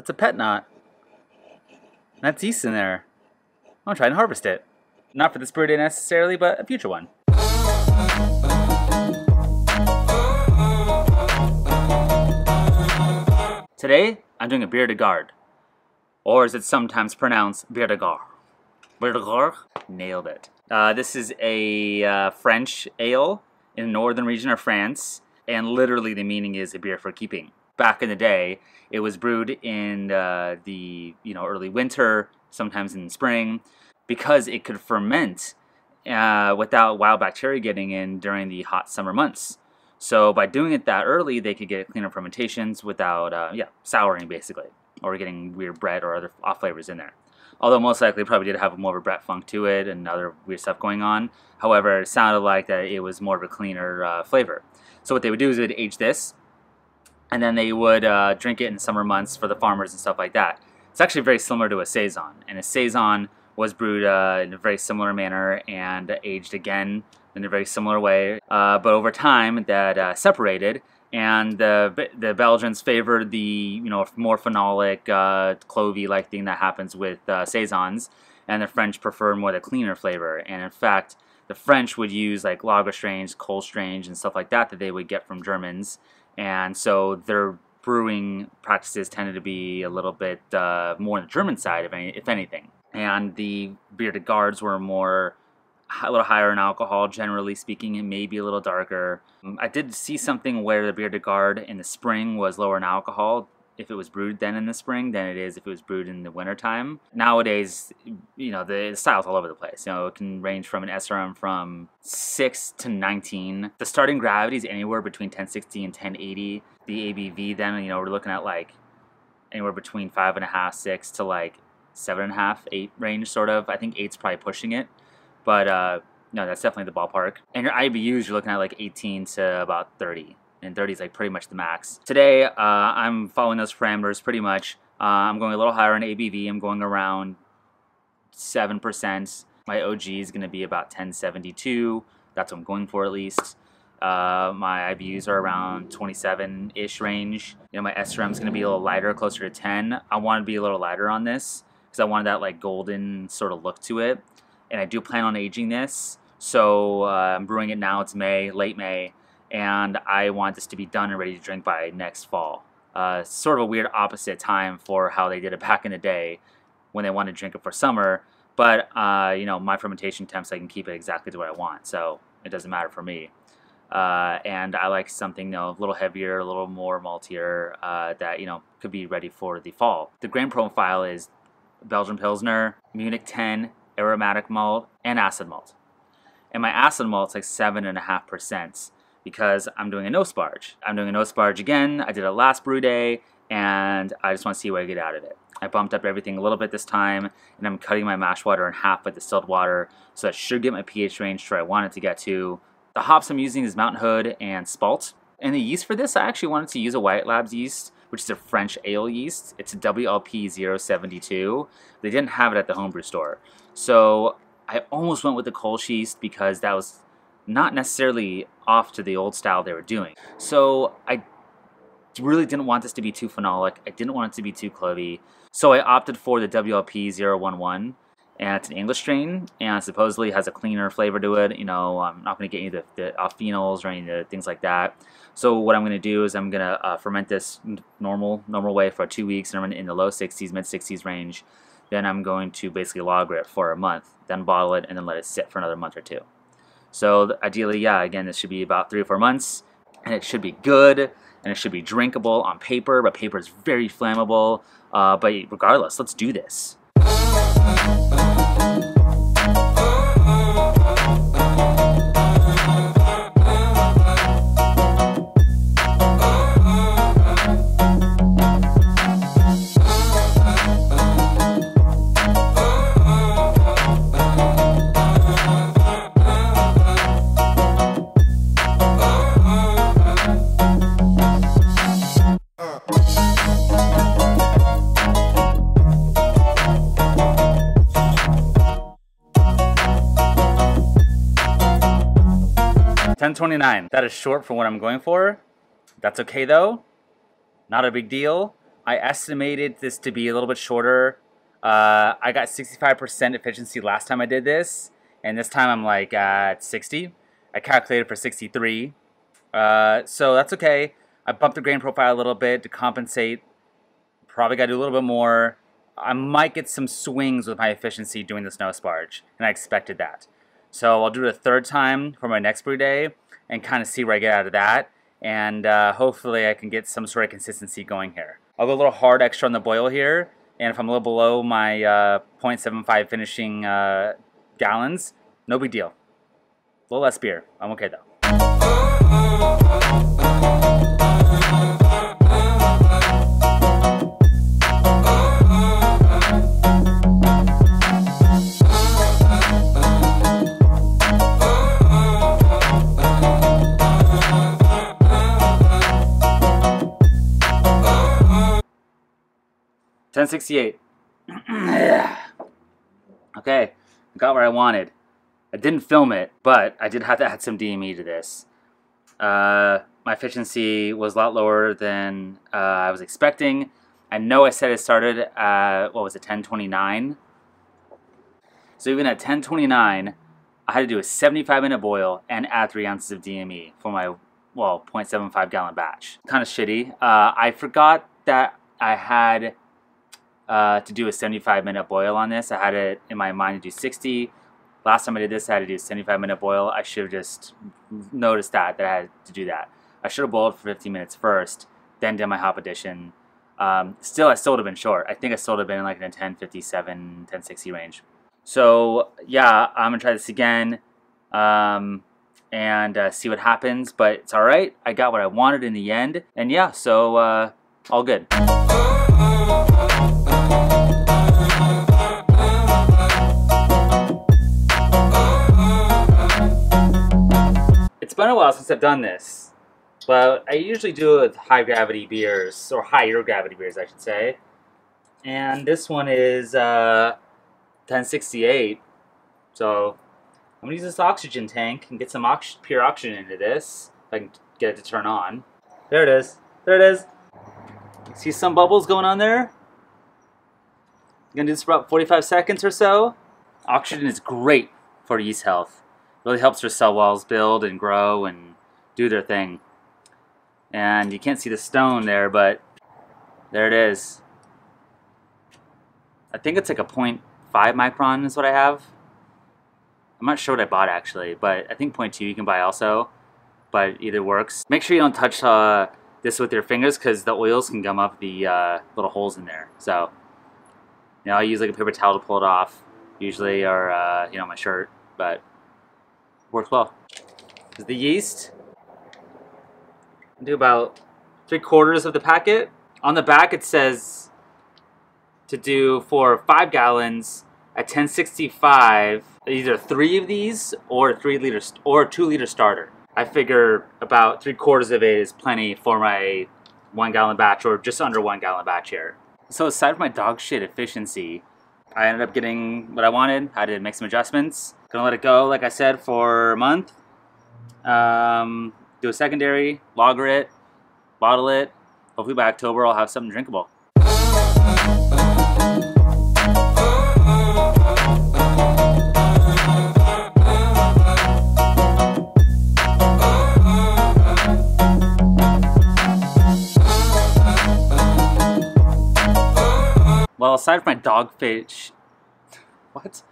That's a pet knot. That's yeast in there. I'll try and harvest it. Not for this birthday necessarily, but a future one. Today, I'm doing a beer de garde. Or as it's sometimes pronounced, beer de garde. Beer de garde? Nailed it. Uh, this is a uh, French ale in the northern region of France, and literally the meaning is a beer for keeping. Back in the day, it was brewed in uh, the you know early winter, sometimes in spring, because it could ferment uh, without wild bacteria getting in during the hot summer months. So by doing it that early, they could get cleaner fermentations without uh, yeah souring basically, or getting weird Brett or other off flavors in there. Although most likely probably did have more of a Brett funk to it and other weird stuff going on. However, it sounded like that it was more of a cleaner uh, flavor. So what they would do is they'd age this, and then they would uh, drink it in summer months for the farmers and stuff like that. It's actually very similar to a saison, and a saison was brewed uh, in a very similar manner and aged again in a very similar way. Uh, but over time, that uh, separated, and the the Belgians favored the you know more phenolic, uh, clovey like thing that happens with uh, saisons, and the French prefer more the cleaner flavor. And in fact, the French would use like lager strains, and stuff like that that they would get from Germans, and so their brewing practices tended to be a little bit uh, more on the German side, if, any, if anything. And the bières de garde were more a little higher in alcohol, generally speaking, and maybe a little darker. I did see something where the bière de garde in the spring was lower in alcohol if it was brewed then in the spring than it is if it was brewed in the wintertime. Nowadays, you know, the style's all over the place. You know, it can range from an SRM from 6 to 19. The starting gravity is anywhere between 1060 and 1080. The ABV then, you know, we're looking at like anywhere between 5.5, 6 to like 7.5, 8 range sort of. I think 8's probably pushing it. But uh, no, that's definitely the ballpark. And your IBUs, you're looking at like 18 to about 30. And 30 is like pretty much the max. Today, uh, I'm following those parameters pretty much. Uh, I'm going a little higher on ABV. I'm going around 7%. My OG is going to be about 1072. That's what I'm going for at least. Uh, my IBUs are around 27-ish range. You know, my SRM is going to be a little lighter, closer to 10. I want to be a little lighter on this because I wanted that like golden sort of look to it and I do plan on aging this. So uh, I'm brewing it now. It's May, late May, and I want this to be done and ready to drink by next fall. Uh, sort of a weird opposite time for how they did it back in the day when they wanted to drink it for summer. But uh, you know, my fermentation temps, I can keep it exactly the way I want, so it doesn't matter for me. Uh, and I like something you know, a little heavier, a little more maltier uh, that you know could be ready for the fall. The grain profile is Belgian Pilsner, Munich 10, aromatic malt, and acid malt. And my acid malt's like 7.5% because I'm doing a no sparge. I'm doing a no sparge again. I did it last brew day, and I just want to see what I get out of it. I bumped up everything a little bit this time, and I'm cutting my mash water in half with distilled water, so that should get my pH range to where I want it to get to. The hops I'm using is Mount Hood and Spalt. And the yeast for this, I actually wanted to use a White Labs yeast, which is a French ale yeast. It's a WLP 072. They didn't have it at the homebrew store. So I almost went with the Kolsch yeast because that was not necessarily off to the old style they were doing. So I really didn't want this to be too phenolic. I didn't want it to be too clovey. So I opted for the WLP 011 and it's an English strain, and supposedly has a cleaner flavor to it. You know, I'm not going to get any of the, the phenols or any of the things like that. So what I'm going to do is I'm going to uh, ferment this normal normal way for two weeks, and I'm in the low 60s, mid 60s range. Then I'm going to basically lager it for a month, then bottle it, and then let it sit for another month or two. So ideally, yeah, again, this should be about three or four months, and it should be good, and it should be drinkable on paper, but paper is very flammable. Uh, but regardless, let's do this. 1029. That is short for what I'm going for. That's okay though. Not a big deal. I estimated this to be a little bit shorter. Uh, I got 65% efficiency last time I did this, and this time I'm like at 60. I calculated for 63. Uh, so that's okay. I bumped the grain profile a little bit to compensate. Probably got to do a little bit more. I might get some swings with my efficiency doing the no sparge, and I expected that. So I'll do it a third time for my next brew day and kind of see where I get out of that. And uh, hopefully I can get some sort of consistency going here. I'll go a little hard extra on the boil here. And if I'm a little below my uh, 0.75 finishing uh, gallons, no big deal. A little less beer. I'm okay though. 1068. okay, got where I wanted. I didn't film it, but I did have to add some DME to this. Uh, my efficiency was a lot lower than uh, I was expecting. I know I said it started at, what was it, 1029? So even at 1029, I had to do a 75 minute boil and add 3 ounces of DME for my, well, 0.75 gallon batch. Kind of shitty. Uh, I forgot that I had uh, to do a 75 minute boil on this. I had it in my mind to do 60. Last time I did this, I had to do a 75 minute boil. I should have just noticed that, that I had to do that. I should have boiled for 15 minutes first, then did my hop addition. Um, still, I still would have been short. I think I still would have been in like in a 1057, 1060 range. So yeah, I'm gonna try this again um, and uh, see what happens. But it's all right. I got what I wanted in the end, and yeah, so uh, all good. While since I've done this, but I usually do it with high gravity beers, or higher gravity beers, I should say. And this one is uh, 1068, so I'm gonna use this oxygen tank and get some ox pure oxygen into this. If I can get it to turn on. There it is. There it is. See some bubbles going on there? I'm gonna do this for about 45 seconds or so. Oxygen is great for yeast health. Really helps their cell walls build and grow and do their thing. And you can't see the stone there, but there it is. I think it's like a 0.5 micron is what I have. I'm not sure what I bought actually, but I think 0.2 you can buy also. But either works. Make sure you don't touch uh, this with your fingers because the oils can gum up the uh, little holes in there. So you know, I use like a paper towel to pull it off, usually, or uh, you know, my shirt, but works well. The yeast, do about three quarters of the packet. On the back, it says to do for five gallons at 1065, either three of these or three liters or two liter starter. I figure about three quarters of it is plenty for my one gallon batch or just under one gallon batch here. So aside from my dog shit efficiency, I ended up getting what I wanted. I did make some adjustments. Gonna let it go, like I said, for a month. Um, do a secondary, lager it, bottle it. Hopefully by October I'll have something drinkable. Aside from my dogfish, what?